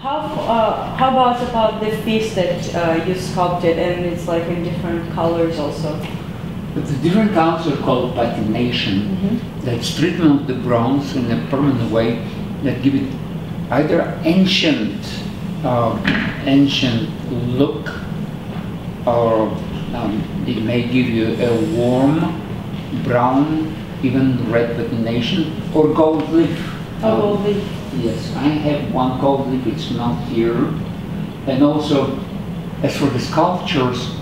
How, uh, how about about the face that uh, you sculpted and it's like in different colors also? But the different colors are called patination. Mm-hmm. That's treatment of the bronze in a permanent way that give it either ancient, uh, ancient look, or um, it may give you a warm brown, even red patination, or gold leaf. Oh, gold leaf. Yes, I have one leaf, it's not here. And also, as for the sculptures,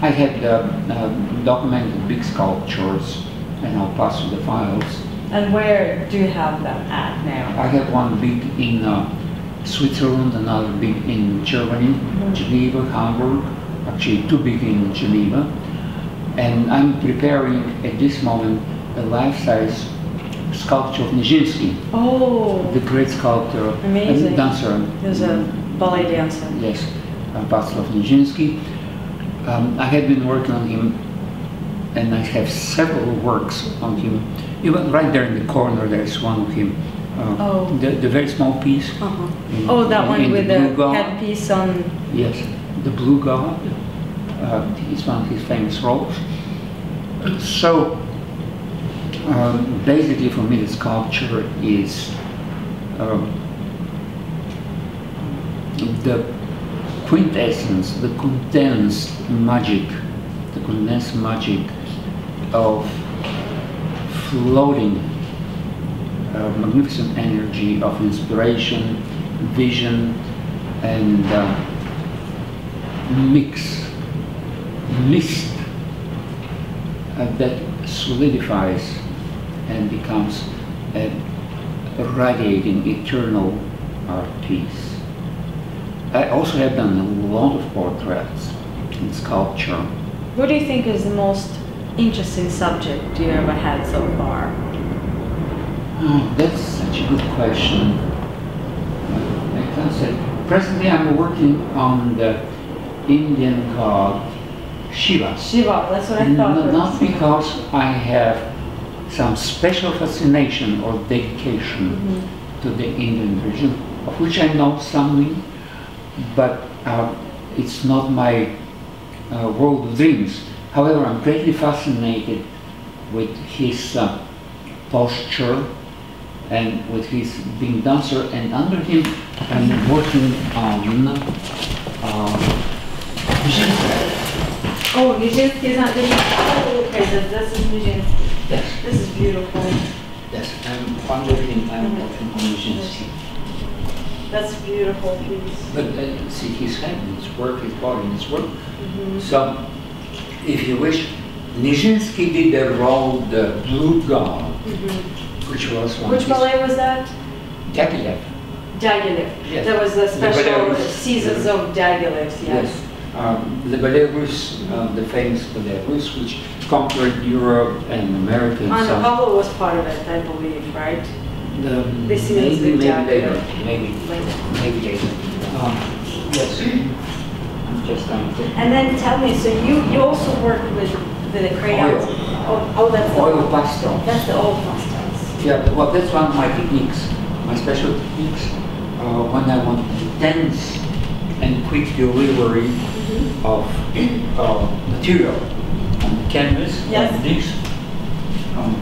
I had uh, um, documented big sculptures, and I'll pass you the files. And where do you have them at now? I have one big in uh, Switzerland, another big in Germany, Geneva, Hamburg, actually two big in Geneva. And I'm preparing at this moment a life-size sculpture of Nijinsky, Oh, the great sculptor Amazing. and dancer. there's a ballet dancer. Yes, uh, Václav Nijinsky. Um, I had been working on him, and I have several works on him. Even right there in the corner, there's one of him. Uh, Oh. the, the very small piece. Uh-huh. in- Oh, that in- one in with the gold. headpiece on. Yes, the blue god. Uh, it's one of his famous roles. So, um, basically, for me, the sculpture is um, the quintessence, the condensed magic, the condensed magic of floating uh, magnificent energy of inspiration, vision, and uh, mix, mist uh, that solidifies and becomes a radiating eternal art piece. I also have done a lot of portraits and sculpture. What do you think is the most interesting subject you ever had so far? Oh, that's such a good question. I can't say. Presently, I'm working on the Indian god Shiva. Shiva, that's what I thought. Was- not because I have some special fascination or dedication Mhm. to the Indian religion, of which I know something, but uh, it's not my uh, world of dreams. However, I'm greatly fascinated with his uh, posture and with his being dancer, and under him, I'm working on uh, Nijinsky. Oh, Nijinsky's not this. Oh, okay, this is Nijinsky. Yes. This is beautiful. Yes, I'm him, I'm working on Nijinsky. That's a beautiful piece. But uh, see, his head, his work, his body, his work. Mhm. So, if you wish, Nijinsky did the role the blue god, Mhm. which was one Which ballet was that? Diaghilev. Diaghilev. Yes. That was the special seasons of Diaghilevs, yes. Um, the ballet russe, uh, the famous ballet russe, which conquered Europe and America and so. Pavlova was part of it, I believe, right? The- This is maybe, the maybe later, maybe, Later. maybe later. Um, yes, I'm just trying to. And then tell me, so you, you also work with with the crayons? Oil. Oh, oh, that's the, Oil pastel. that's the oil pastels. Yeah, well, that's one of my techniques, my special techniques, uh, when I want tense and quick delivery of uh, material the canvas. Yes. like These, um,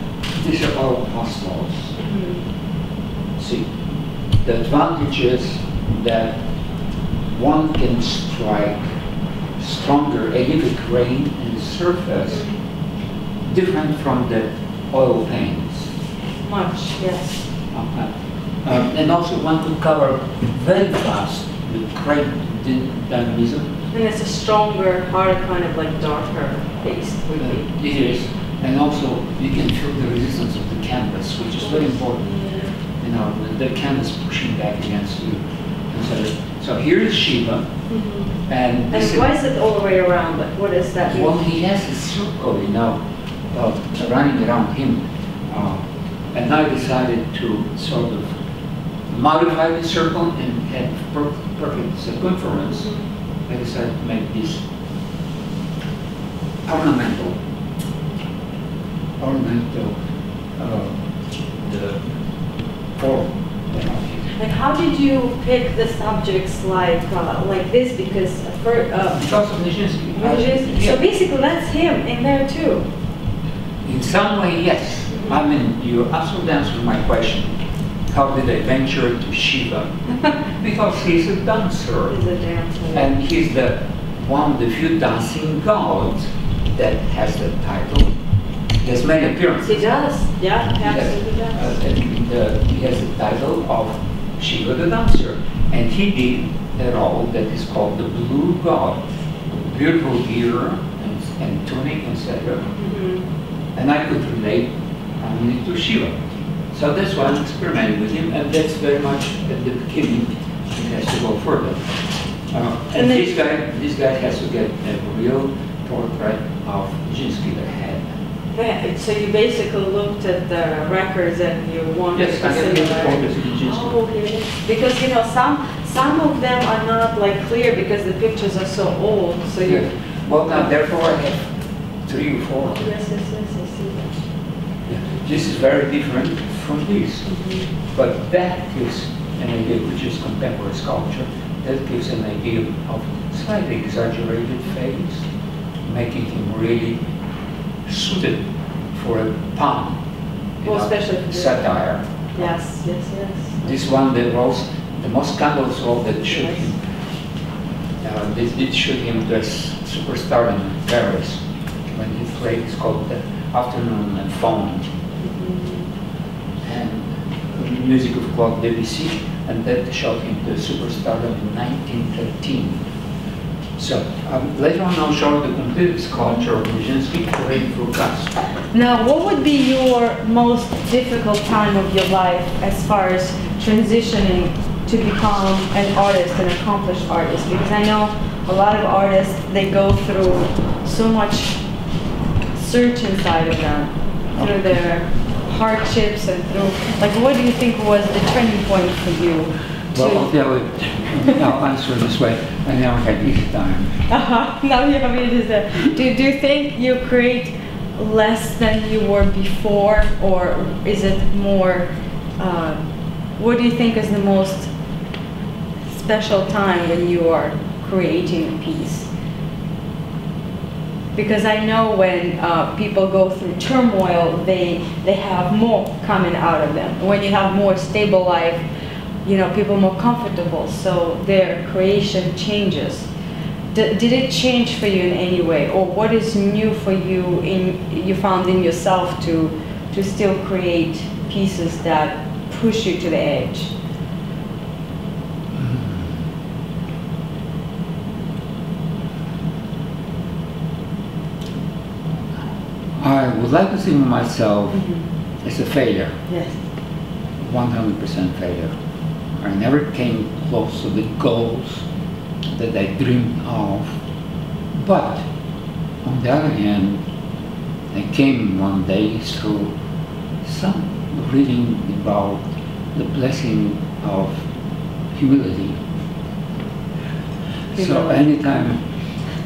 these are all pastels. See, the advantage is that one can strike stronger, a little grain in the surface, different from the oil paints. Much, yes. Uh, um, and also one could cover very fast with great dynamism. And it's a stronger, harder, kind of like darker paste would be. It is. And also you can feel the resistance of the canvas, which is very important. You know, the, the canvas pushing back against you. And so, so here is Shiva, and this And why is it all the way around? Like, what is that? mean? Well, he has a circle, you know, uh, running around him. Uh, and I decided to sort of modify the circle and have per- perfect circumference. I decided to make this ornamental, ornamental, uh, the form. you know. And how did you pick the subjects like uh, like this? Because for, uh, Because of Nijinsky. Nijinsky- so basically that's him in there too. In some way, yes. I mean, you absolutely answered my question. How did I venture to Shiva? because he's a dancer. He's a dancer. And he's the one of the few dancing gods that has the title. He has many appearances. he does. Yeah, He has, absolutely uh, and the- he has the title of Shiva the dancer. And he did a role that is called the Blue God. Beautiful gear and, and tunic, etc. Mhm. And I could relate only to Shiva. So that's why I'm experimenting with him, and that's very much at the beginning. It has to go further. Uh, And and this guy, this guy has to get a real portrait of Nijinsky, the head. Yeah, So you basically looked at the records and you wanted Yes, to I have the similar. photos of Nijinsky. Oh, here it is. Because you know some some of them are not like clear because the pictures are so old. So you. Yeah. Well, now therefore I have three or four. Oh, yes, yes, yes, I see that. This is very different from this. Mhm. But that gives an idea, which is contemporary sculpture, that gives an idea of slightly exaggerated face, making him really suited for a pun, Well, know, especially the- satyr. Yes, yes, yes. This one, the rose, the most scandalous role that shoot Yes. him, uh, they did shoot him to a s- superstar in Paris when he played, it's called the Afternoon and Faun Mhm. and music of Claude Debussy, and that shot him to superstardom in 1913. So um, later on, I'll show you the complete sculpture of Nijinsky ready for cast. Now, what would be your most difficult time of your life as far as transitioning to become an artist, an accomplished artist? Because I know a lot of artists, they go through so much search inside of them, through their hardships and through, like, what do you think was the turning point for you? Well, I'll To, tell you, I'll answer this way. I never had easy time. uh-huh, now you have it a, do, do you think you create less than you were before, or is it more, uh, what do you think is the most special time when you are creating a piece? Because I know when uh, people go through turmoil, they, they have more coming out of them. When you have more stable life, you know, people more comfortable, so their creation changes. D- did it change for you in any way, or what is new for you in you found in yourself to to still create pieces that push you to the edge? Hmm. I would like to of myself mm-hmm. as a failure, Yes. 100% failure. I never came close to the goals that I dreamed of. But on the other hand, I came one day through some reading about the blessing of humility. So anytime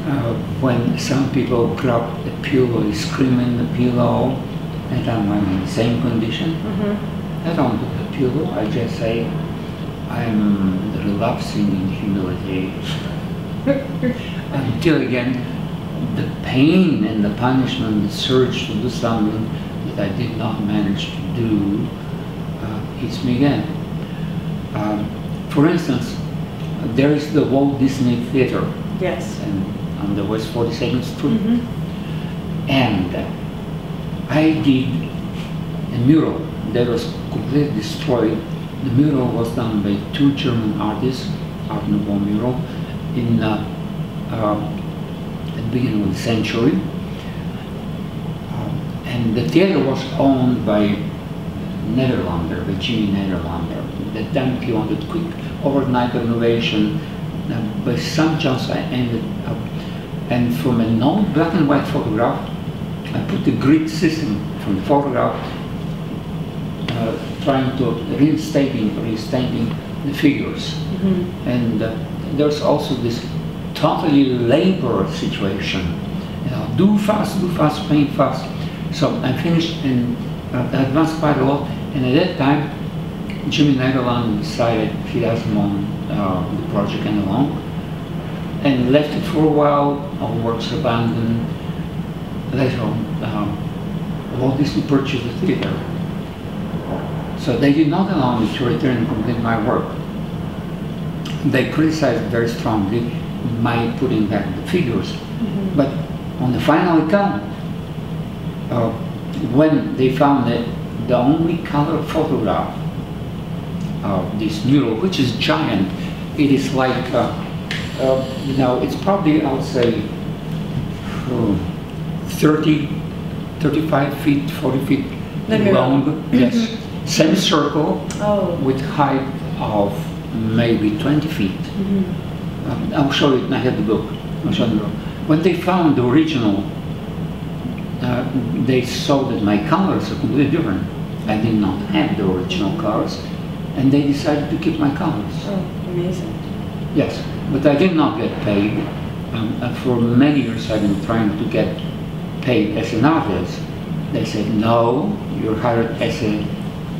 uh, when some people grab the pillow, scream in the pillow, and I'm in the same condition, Mm-hmm. I don't do the pillow, I just say I'm relapsing in humility. Until again, the pain and the punishment, the surge to do something that I did not manage to do, uh, hits me again. Um, for instance, there is the Walt Disney Theater Yes. and on the West 42nd Street, Mm-hmm. and I did a mural that was completely destroyed. The mural was done by two German artists, Art Nouveau mural, in uh, uh, the beginning of the century. Um, and the theater was owned by Nederlander, by Jimmy Nederlander. At that time he wanted quick overnight renovation. Uh, by some chance I ended up, and from a non black and white photograph, I put the grid system from the photograph, uh, trying to reinstating, reinstating the figures. Mm-hmm. And uh, there's also this totally labor situation. You know, do fast, do fast, paint fast. So I finished and uh, advanced quite a lot. And at that time, Jimmy Nederlander decided he doesn't want uh, the project any longer and left it for a while. All works abandoned. Later on, um, Walt Disney purchased the theater. So they did not allow me to return and complete my work. They criticized very strongly my putting back the figures. But on the final account, uh, when they found that the only color photograph of this mural, which is giant, it is like, uh, uh, you know, it's probably, I would say, uh, 30, 35 feet, 40 feet long. Yes, semicircle Oh. with height of maybe 20 feet. Um, I'll show you, I have the book. I'll show. When they found the original, uh, they saw that my colors are completely different. I did not have the original colors, and they decided to keep my colors. Oh, amazing. Yes, but I did not get paid. Um, and for many years I've been trying to get paid as an artist. They said, no, you're hired as a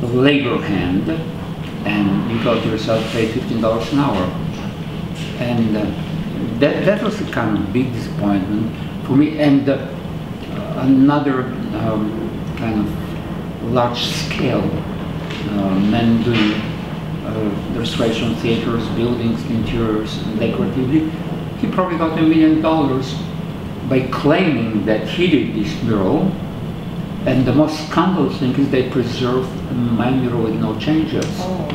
labor hand, and you got yourself paid $15 an hour. And uh, that, that was a kind of big disappointment for me. And uh, another um, kind of large scale uh, men doing uh, restoration theaters, buildings, interiors, and decoratively, he probably got a million dollars by claiming that he did this mural. And the most scandalous thing is they preserved my mural with no changes. Oh.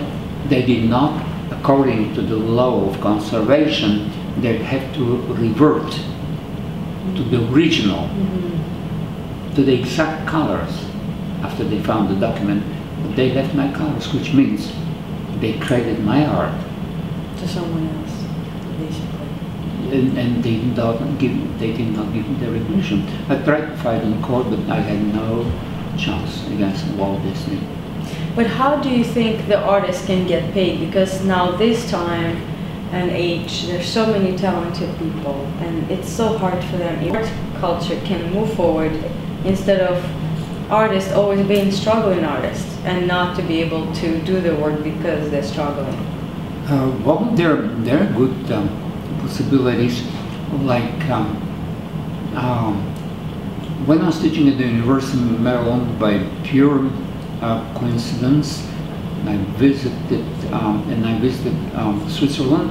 They did not, according to the law of conservation, they have to revert to the original, mm-hmm. to the exact colors after they found the document. They left my colors, which means they credited my art To someone else. And, and they did not give they did not give me the recognition. I tried to fight in court, but I had no chance against Walt Disney. But how do you think the artists can get paid? Because now this time and age, there's so many talented people, and it's so hard for them. Art culture can move forward instead of artists always being struggling artists and not to be able to do their work because they're struggling. Uh, well, there are good um, possibilities, like um, um, when I was teaching at the University of Maryland by pure uh, coincidence, I visited um, and I visited um, Switzerland.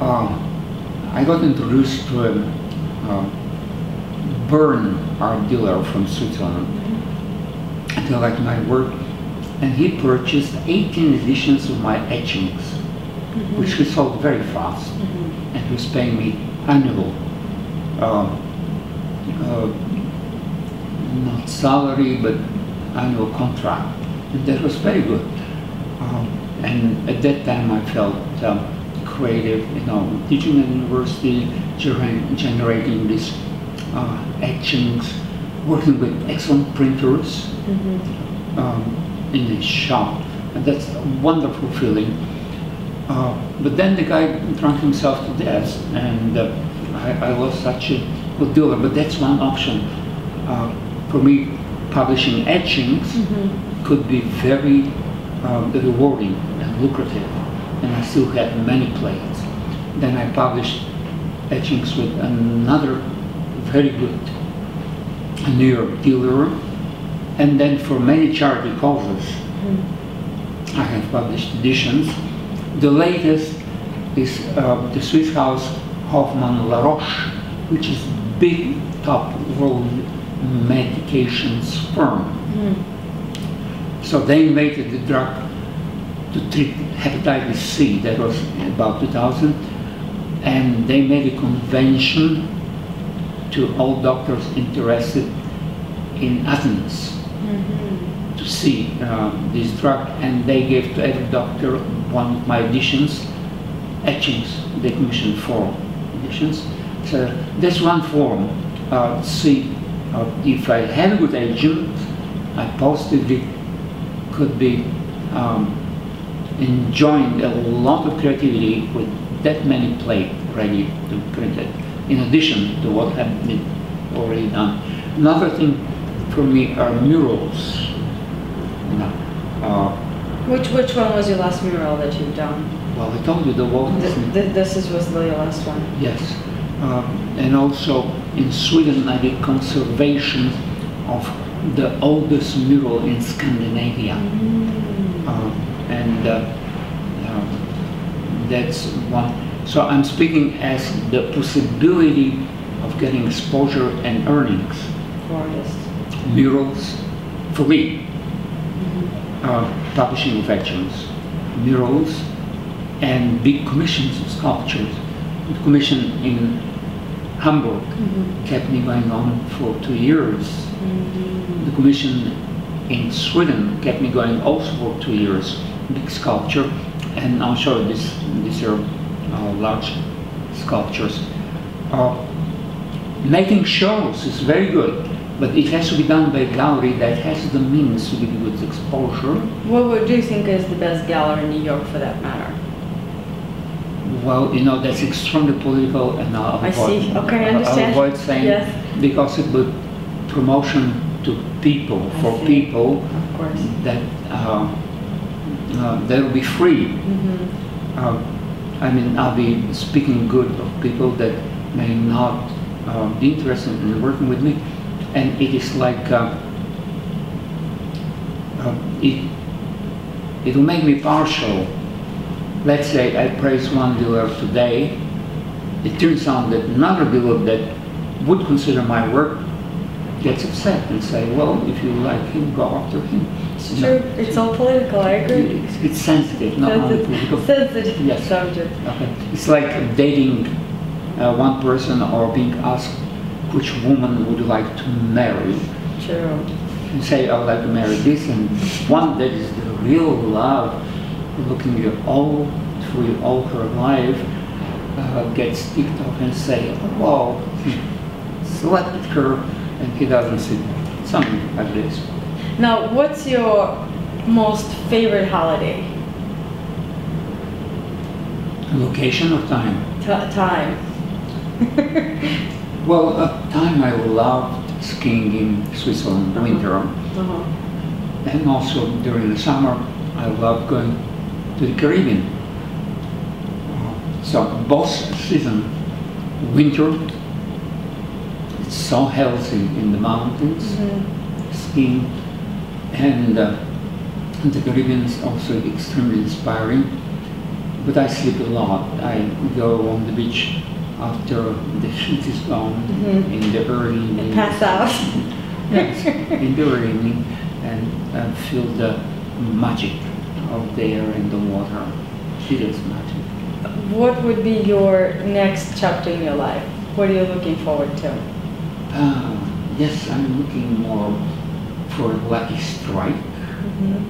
Uh, I got introduced to a uh, Bern art dealer from Switzerland. And he liked my work, and he purchased 18 editions of my etchings, which he sold very fast, and he was paying me annual, uh, uh, not salary, but annual contract, and that was very good. Um, and at that time, I felt um, creative, you know, teaching at university, gener- generating these uh, etchings, working with excellent printers um, in a shop, and that's a wonderful feeling. Uh, but then the guy drank himself to death, and uh, I, I was such a good dealer. But that's one option. Uh, for me, publishing etchings could be very um, rewarding and lucrative, and I still had many plates. Then I published etchings with another very good New York dealer, and then for many charity causes, I have published editions. The latest is uh, the Swiss house Hoffmann La Roche, which is big top world medications firm. So they invented the drug to treat hepatitis C. That was about 2000, and they made a convention to all doctors interested in Athens to see um, this drug, and they gave to every doctor one of my editions, etchings. They commissioned four editions. So that's one form. Uh, see uh, if I have a good agent, I positively could be um, enjoying a lot of creativity with that many plates ready to print it, in addition to what had been already done. Another thing for me are murals. You know, uh, Which which one was your last mural that you've done? Well, I told you the Walt Th- th- this is was the last one. Yes. Um, and also in Sweden, I did conservation of the oldest mural in Scandinavia. Um, and uh, um, that's one. So I'm speaking as the possibility of getting exposure and earnings. Forest. Murals, free. Uh, publishing of etchings, murals, and big commissions of sculptures. The commission in Hamburg kept me going on for two years. The commission in Sweden kept me going also for two years. Big sculpture, and I'll show you this. These are uh, large sculptures. Uh, making shows is very good, but it has to be done by a gallery that has the means to give you good exposure. What would do you think is the best gallery in New York for that matter? Well, you know, that's extremely political and I'll I avoid, see. Okay, I I'll avoid saying Yes. because it would promotion to people, I for see. people that uh, uh, they'll be free. Mhm. Uh, I mean, I'll be speaking good of people that may not uh, be interested in working with me, and it is like uh, uh, it. It will make me partial. Let's say I praise one dealer today. It turns out that another dealer that would consider my work gets upset and say, "Well, if you like him, go after him." It's true. It's all political. I agree. It's, it's sensitive, not only political. Sensitive, sensitive Yes. subject. Okay. It's like dating uh, one person or being asked which woman would you like to marry. True. You say, I would like to marry this, and one that is the real love, looking you all through all her life, uh, gets ticked off and say, oh, he selected her, and he doesn't see something like this. Now, what's your most favorite holiday? Location or time? T- time. Well, at time I loved skiing in Switzerland, Uh-huh. winter. Uh-huh. And also during the summer, I love going to the Caribbean. So both season, winter, it's so healthy in the mountains, Mhm. skiing, and uh, the Caribbean is also extremely inspiring. But I sleep a lot. I go on the beach after the heat is gone Mhm. in the early evening. Pass out. Yes, in the evening and feel the magic of the air and the water. It is magic. What would be your next chapter in your life? What are you looking forward to? Uh, yes, I'm looking more for a lucky strike, Mhm.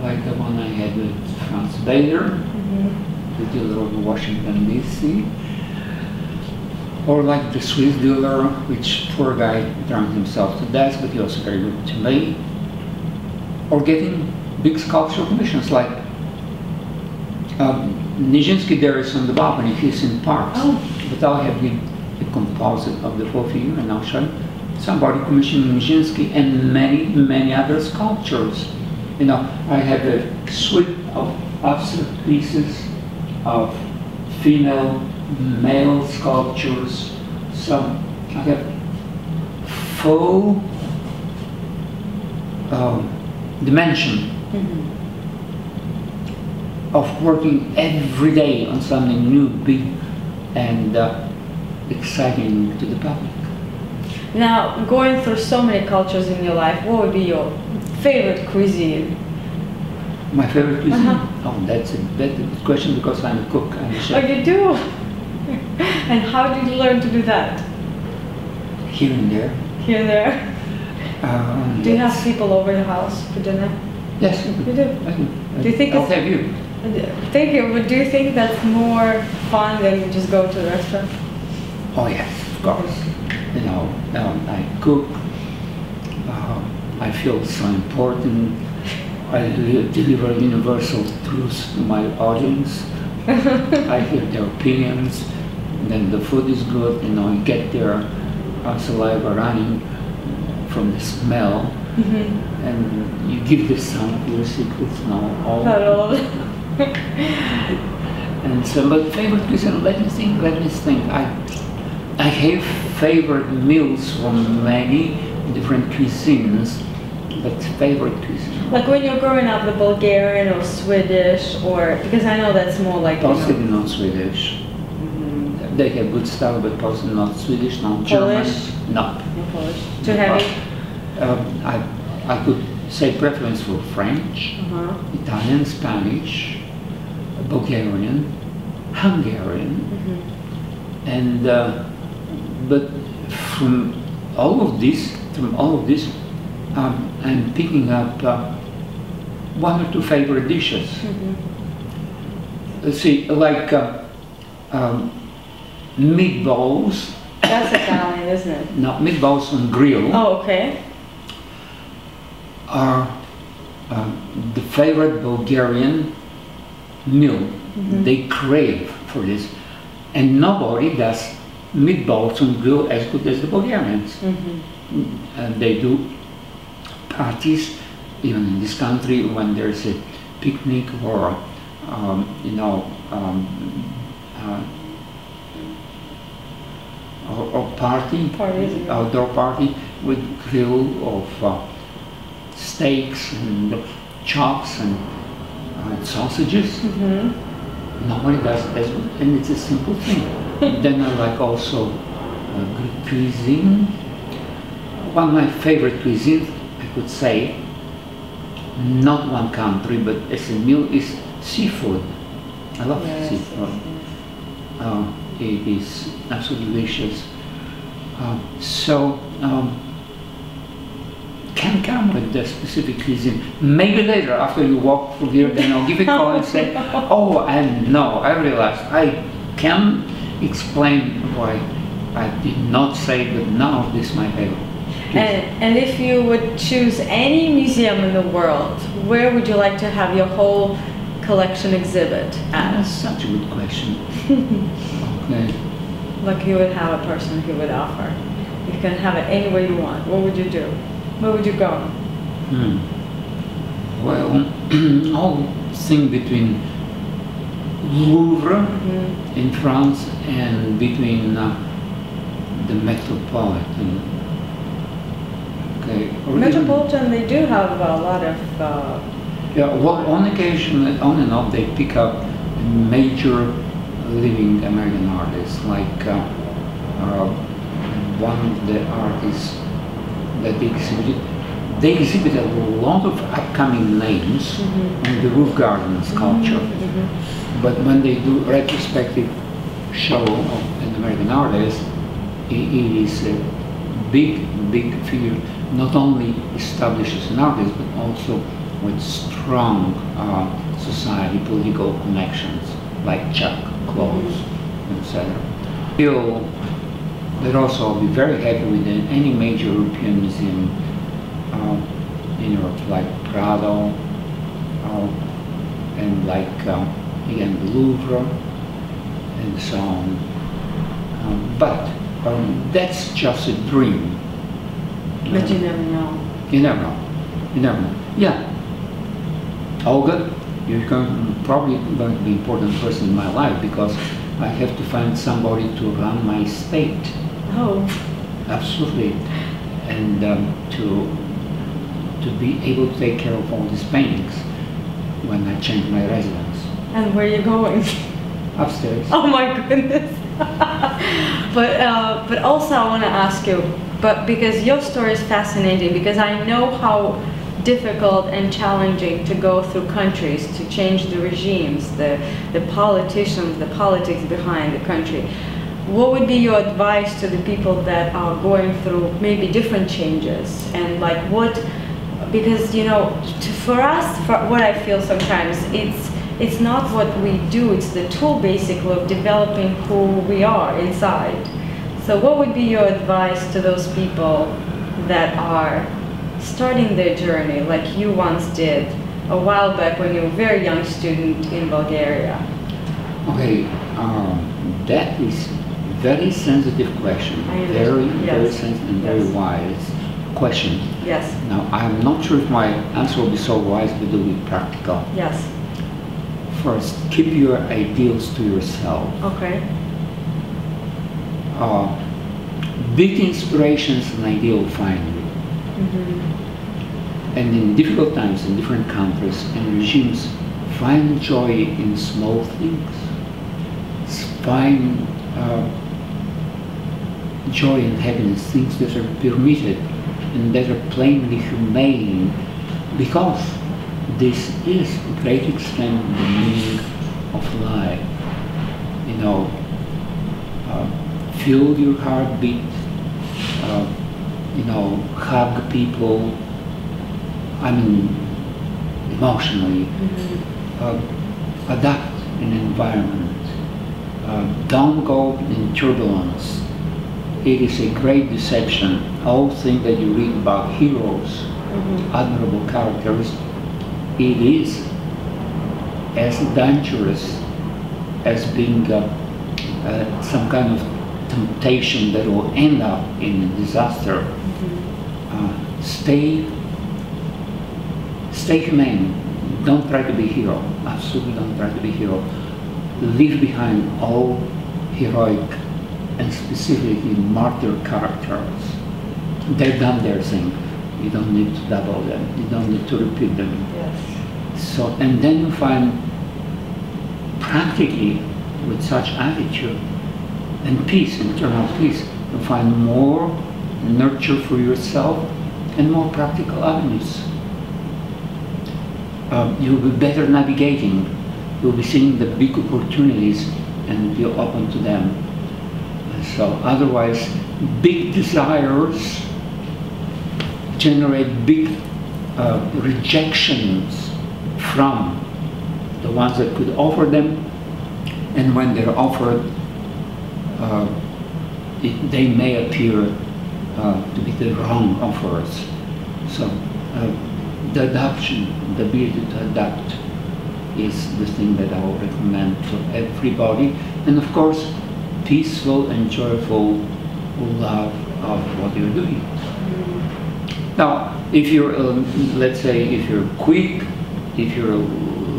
like the one I had with Franz Bader, Mhm. the dealer of Washington D.C. Or like the Swiss dealer, which poor guy drowned himself to death, but he was very good to me. Or getting big sculptural commissions like um, Nijinsky there is on the balcony, he's in parks. Oh. But I'll have the, the composite of the whole figure and I'll show you. Somebody commissioned Nijinsky and many, many other sculptures. You know, I have a suite of abstract pieces of female, male sculptures. So I have full um, dimension Mhm. of working every day on something new, big, and uh, exciting to the public. Now, going through so many cultures in your life, what would be your favorite cuisine? My favorite cuisine? Uh-huh. Oh, that's a better question because I'm a cook. I'm a chef. Oh, you do? and how did you learn to do that? Here and there. Here and there? Um, Do you have people over the house for dinner? Yes, You do? I do. Do you think I'll have you. Thank you, but do you think that's more fun than just go to the restaurant? Oh yes, of course. You know, um, I cook. Uh, I feel so important. I deliver universal truths to my audience. I hear their opinions. Then the food is good. You know, you get their uh, saliva running from the smell. Mhm. and you give the of your secrets, no, all. Not all. And so, but favorite cuisine, let me think, let me think. I, I have favorite meals from many different cuisines, but favorite cuisine. Like when you're growing up, the Bulgarian or Swedish, or because I know that's more like you know, Possibly not Swedish. They have good stuff, but possibly not Swedish, not German. Polish? No. no Polish. Too heavy. Um, I, I could say preference for French, Uh-huh. Italian, Spanish, Bulgarian, Hungarian, Mhm. and uh, but from all of this, from all of this, um, I'm picking up uh, one or two favorite dishes. Mhm. Let's see, like uh, um, meatballs, That's Italian, isn't it? no, meatballs on grill Oh, okay. are um, the favorite Bulgarian meal. Mhm. They crave for this, and nobody does meatballs on grill as good as the Bulgarians. Mhm. and they do parties even in this country when there's a picnic or um, you know um, uh, or, or party yeah. outdoor party with grill of uh, steaks and chops and uh, sausages Mhm. Nobody does as and it's a simple thing. then I like also uh, Greek cuisine. One of my favorite cuisines, I could say, not one country, but as a meal, is seafood. I love Yes, seafood. yes, Uh, it is absolutely delicious. Um, so, um, can come with the specific cuisine. Maybe later, after you walk through here, then I'll give a call and say, oh, and no, I realized I can explain why I did not say that none of this my favorite. And, and if you would choose any museum in the world, where would you like to have your whole collection exhibit That's such a good question. okay. Like you would have a person who would offer. You can have it any way you want. What would you do? Where would you go? Hmm. Well, I'll think between Louvre Mhm. in France and between uh, the Metropolitan. Okay. Metropolitan, they do have a lot of. Uh, Yeah, well, on occasion, on and off, they pick up major living American artists, like uh, uh, one of the artists that they exhibited. They exhibited a lot of upcoming names Mhm. on the roof garden sculpture. mhm. But when they do retrospective show of an American artist, it, it is a big, big figure, not only established as an artist, but also with strong uh, society, political connections, like Chuck Close, etc. Feel that also I'll be very happy with any major European museum uh, in Europe, like Prado, uh, and like um, again the Louvre and so on. Um, but um, that's just a dream. But you never know. You never know. You never know. Yeah. Olga, you're going, probably going to be an important person in my life because I have to find somebody to run my estate. Oh, Absolutely. And um, to to be able to take care of all these paintings when I change my residence. and where are you going? Upstairs. Oh my goodness. but uh, but also I want to ask you, but because your story is fascinating, because I know how difficult and challenging to go through countries to change the regimes, the the politicians, the politics behind the country. What would be your advice to the people that are going through maybe different changes and like what? Because you know, to, for us, for what I feel sometimes, it's it's not what we do, it's the tool basically of developing who we are inside. So, what would be your advice to those people that are starting their journey like you once did a while back when you were a very young student in Bulgaria? Okay, um, that is very sensitive question. Very, very Yes. sensitive and very wise question. Yes, Now, I'm not sure if my answer will be so wise, but it will be practical. yes, First, keep your ideals to yourself. okay, Uh, big inspirations and ideal find mhm, And in difficult times, in different countries and regimes, find joy in small things. Find uh, joy and happiness, things that are permitted and that are plainly humane, because this is to a great extent the meaning of life. You know, uh, feel your heartbeat, you know, hug people, I mean, emotionally, mhm, uh, adapt an environment. Uh, don't go in turbulence. It is a great deception. All things that you read about heroes, mhm, admirable characters, it is as dangerous as being uh, uh, some kind of temptation that will end up in disaster. Stay stay humane. Don't try to be hero. Absolutely don't try to be hero. Leave behind all heroic and specifically martyr characters. They've done their thing. You don't need to double them. You don't need to repeat them. yes, So, and then you find practically with such attitude and peace, internal peace, you find more nurture for yourself and more practical avenues. Um, you'll be better navigating. You'll be seeing the big opportunities and be open to them. So otherwise, big desires generate big uh, rejections from the ones that could offer them, and when they're offered, uh, it, they may appear to be the wrong offers. So, uh, the adoption, the ability to adapt, is the thing that I would recommend for everybody, and of course, peaceful and joyful love of what you're doing. Now, if you're, um, let's say, if you're quick, if you're a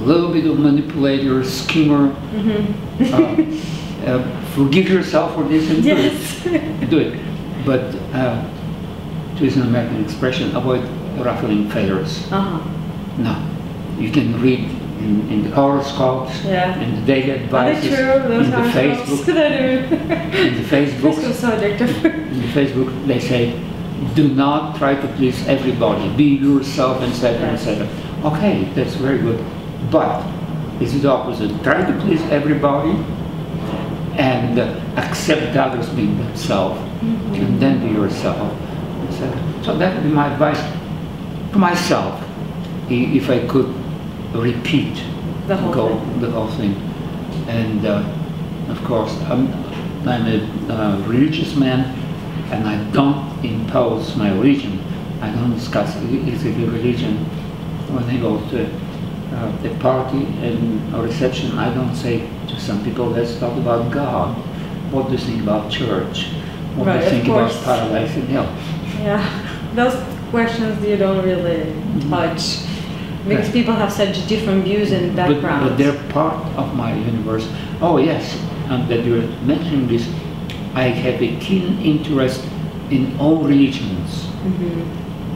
little bit of manipulator, schemer, mhm. uh, uh, forgive yourself for this and do it. Do it. But uh, to use an American expression, avoid ruffling feathers. Uh-huh, No. You can read in, in the horoscopes, yeah. in the daily advices, true, those in the Facebook, in the Facebook Facebooks. subject of in the Facebook, they say, do not try to please everybody. Be yourself, etc., etc. Okay, that's very good. But it's the opposite. Try to please everybody and accept others being themselves, and then be yourself. etc. So that would be my advice to myself, if I could repeat the whole go thing. the whole thing. And uh, of course, I'm, I'm a uh, religious man, and I don't impose my religion. I don't discuss exactly religion when I go to uh, a party and a reception. I don't say to some people, "Let's talk about God. What do you think about church? What Right, of think about paradise and hell?" Yeah, those questions you don't really touch because Right. people have such different views and But, backgrounds. but they're part of my universe. Oh yes, and that you're mentioning this, I have a keen interest in all religions, Mhm.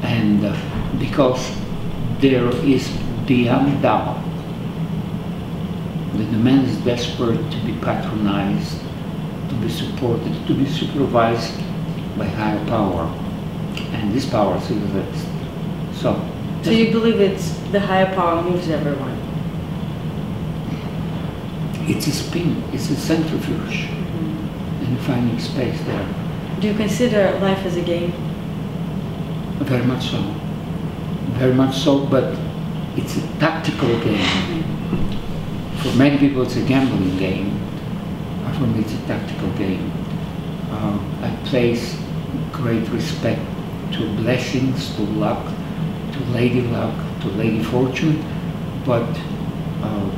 and uh, because there is beyond doubt that the man is desperate to be patronized, to be supported, to be supervised by higher power, and this power still exists. So, So you believe it's the higher power moves everyone? it's a spin, it's a centrifuge, mm-hmm. and finding space there. Do you consider life as a game? Very much so. Very much so, but it's a tactical game. Mm-hmm. For many people, it's a gambling game. For me, it's a tactical game. Uh, I place great respect to blessings, to luck, to lady luck, to lady fortune, but uh,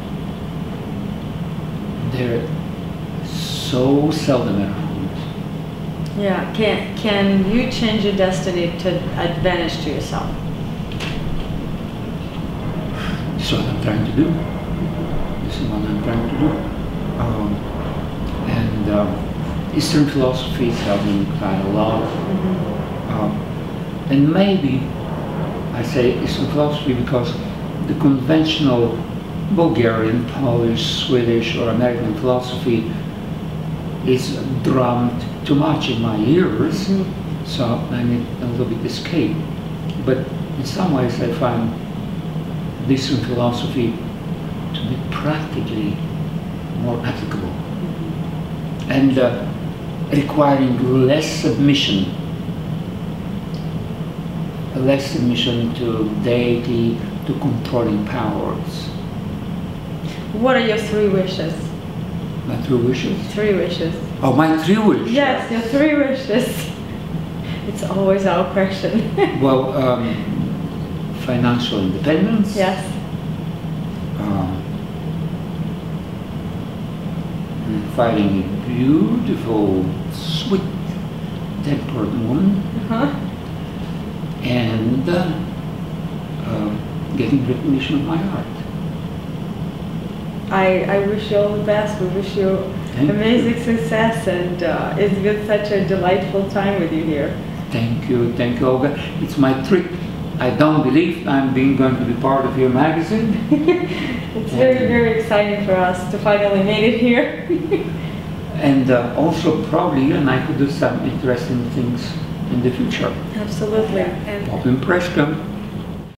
they're so seldom around. Yeah, can, can you change your destiny to advantage to yourself? This is what I'm trying to do. This is what I'm trying to do. Um, and um, Eastern philosophies helped me quite a lot. Um, and maybe I say Eastern philosophy because the conventional Bulgarian, Polish, Swedish, or American philosophy is drummed too much in my ears, so I need a little bit escape. But in some ways, I find Eastern philosophy to be practically more applicable and uh, requiring less submission less submission to deity, to controlling powers. What are your three wishes? My three wishes? Three wishes. Oh, my three wishes? Yes, your three wishes. It's always our question. Well, um, financial independence. yes. Um, and beautiful, sweet-tempered woman, Uh-huh. and uh, uh, getting recognition of my art. I, I wish you all the best. We wish you Thank amazing success, and uh, it's been such a delightful time with you here. Thank you, thank you, Olga. It's my trick. I don't believe I'm being going to be part of your magazine. It's very, very exciting for us to finally made it here. And uh, also probably you and I could do some interesting things in the future. Absolutely. And Pop in Presscom.